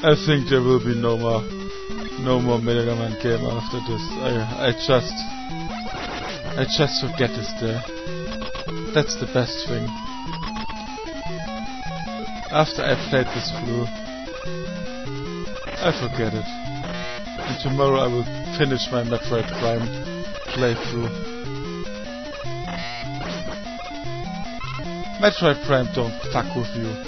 I think there will be no more, no more Mega Man game after this. I, I just, I just forget this there. That's the best thing. After I played this through, I forget it. And tomorrow I will finish my Metroid Prime playthrough. Metroid Prime don't fuck with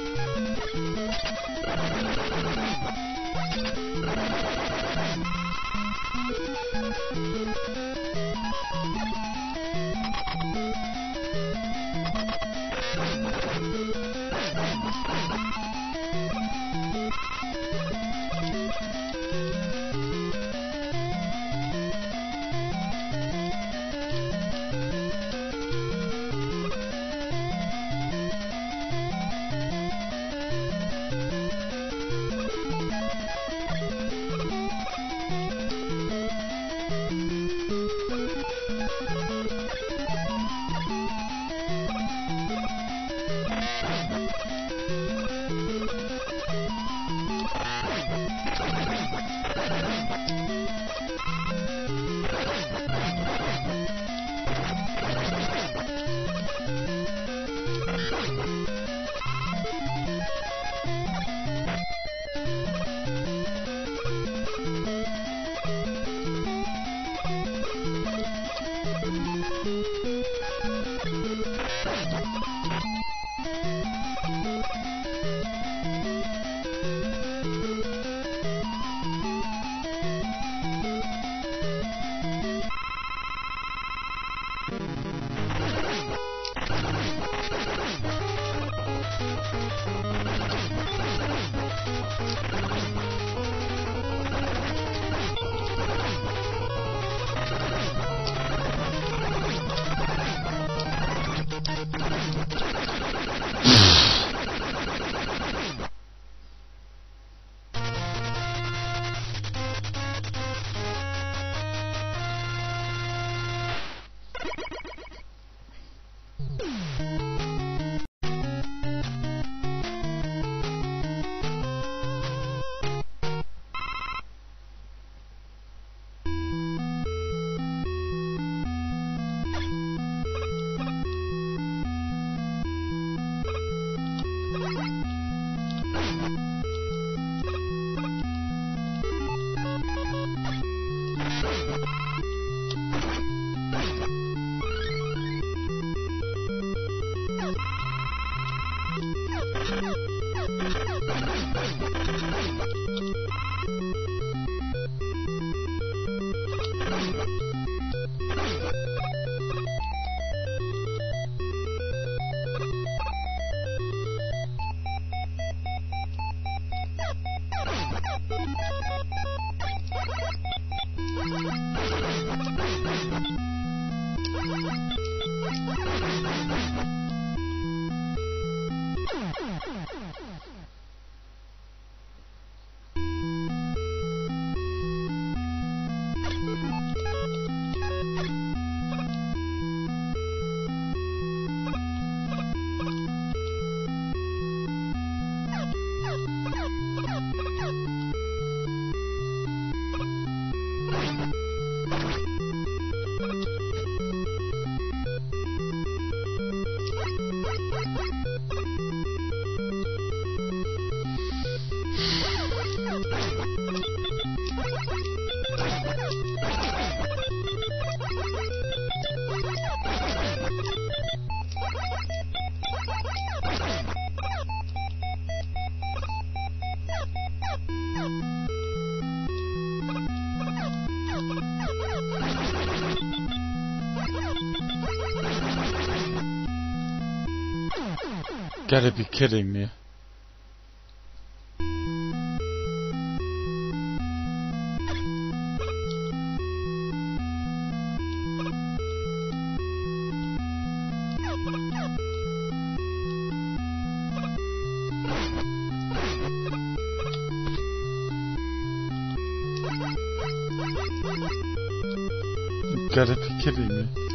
Gotta be kidding me. Gotta be kidding me.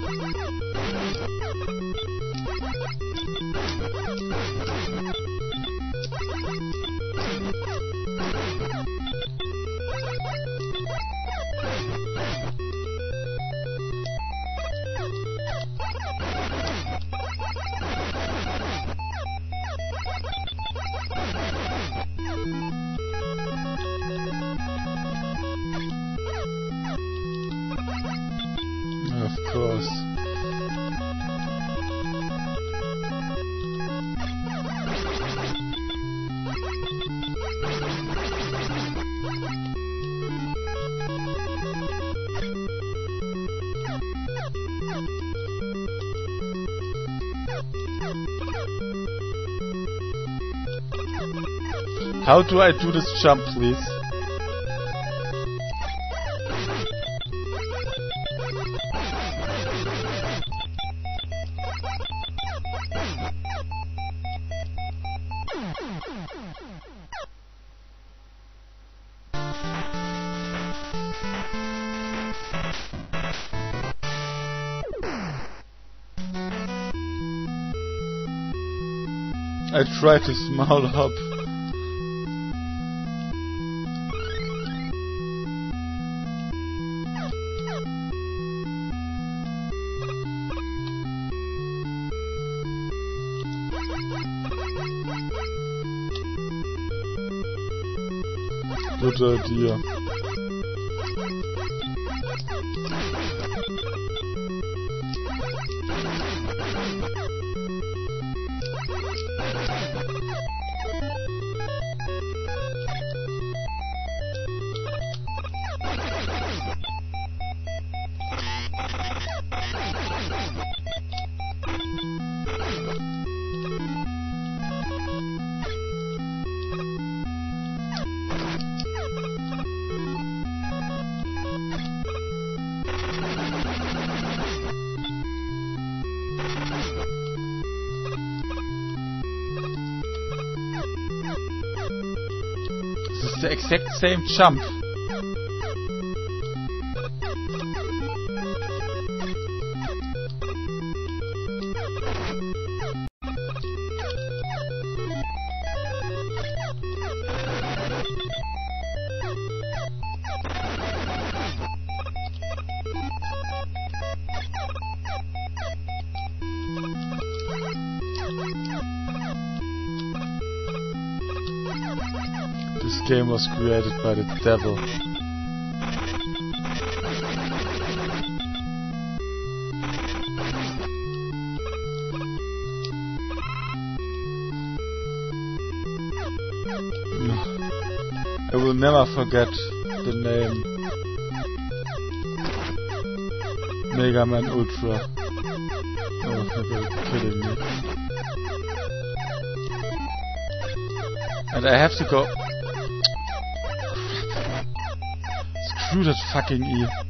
How do I do this jump, please? I try to smile up. Leute, die the exact same jump. Game was created by the devil. I will never forget the name Mega Man Ultra. Oh, you're kidding me. And I have to go. Screw that fucking E.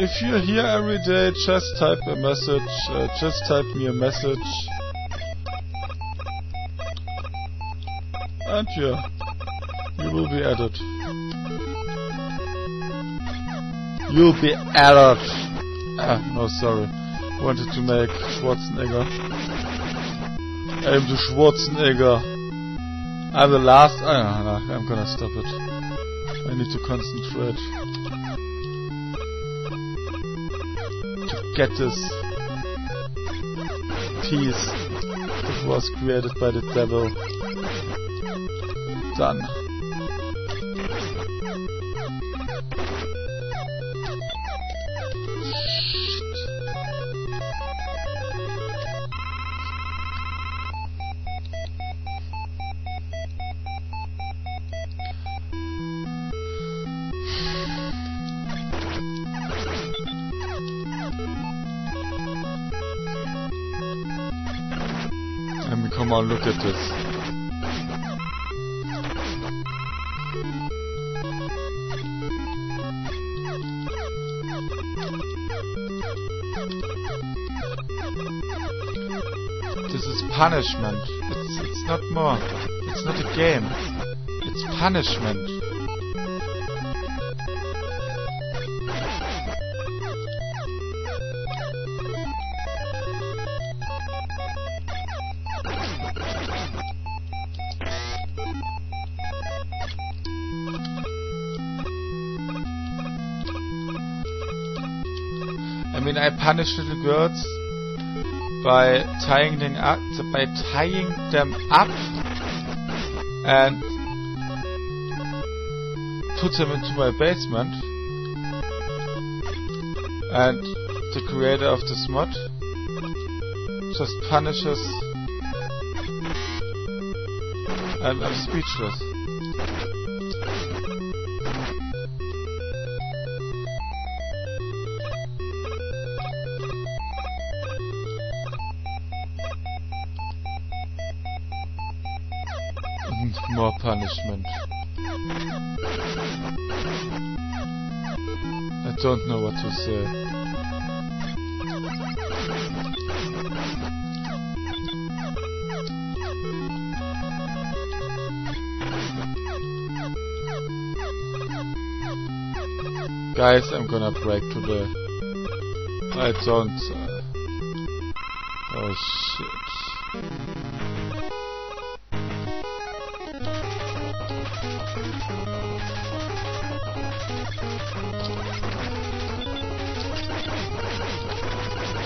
If you're here every day, just type a message. Uh, just type me a message. And yeah, you will be added. You'll be added. Ah, no, sorry. Wanted to make Schwarzenegger. I'm the Schwarzenegger. I'm the last. Ah, no, I'm gonna stop it. I need to concentrate. Get this piece that was created by the devil. Done. Come on, look at this. This is punishment. It's, it's not more. It's not a game. It's punishment. Girls by tying them up, by tying them up and put them into my basement. And the creator of this mod just punishes and I'm speechless. More punishment. I don't know what to say. Guys, I'm gonna break today. I don't... Uh, oh shit.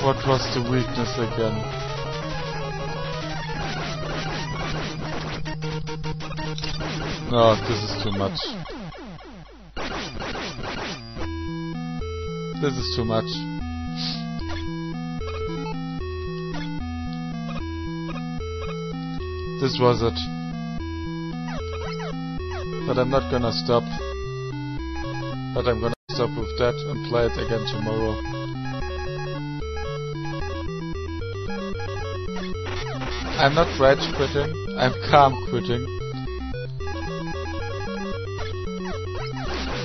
What was the weakness again? No, this is too much. This is too much. This was it. But I'm not gonna stop. But I'm gonna stop with that and play it again tomorrow. I'm not rage quitting, I'm calm quitting.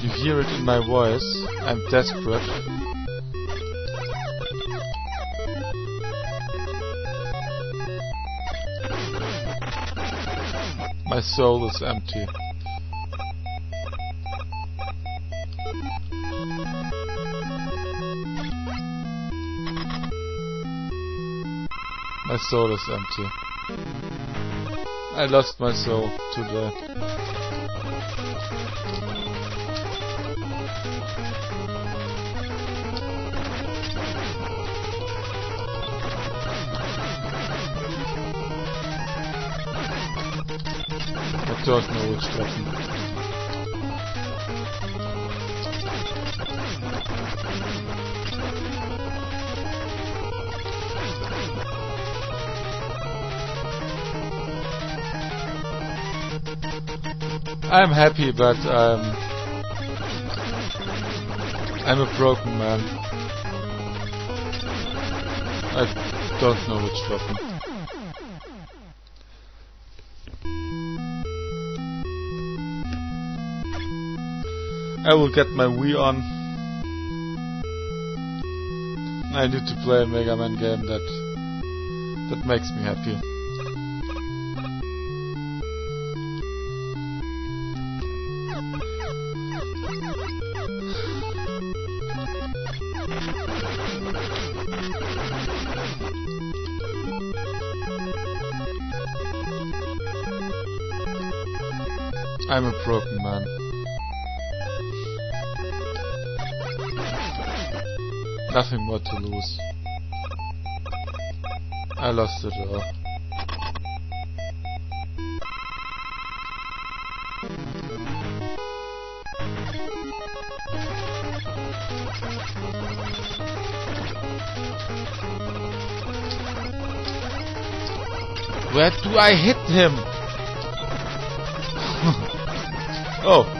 You hear it in my voice. I'm desperate. My soul is empty. My soul is empty. I lost my soul today. don't know which. I'm happy, but um, I'm a broken man. I don't know which button. I will get my Wii on. I need to play a Mega Man game that that makes me happy. I'm a broken man. nothing more to lose. I lost it all. Where do I hit him? Oh,